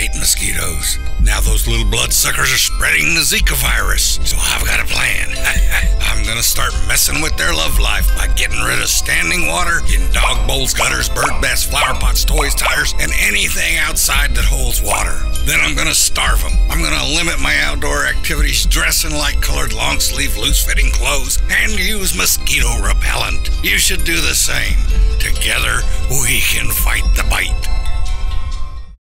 hate mosquitoes. Now those little bloodsuckers are spreading the Zika virus, so I've got a plan. I'm gonna start messing with their love life by getting rid of standing water in dog bowls, gutters, bird baths, flower pots, toys, tires, and anything outside that holds water. Then I'm gonna starve them. I'm gonna limit my outdoor activities, dress in light colored long sleeve, loose fitting clothes, and use mosquito repellent. You should do the same. Together, we can fight the bite.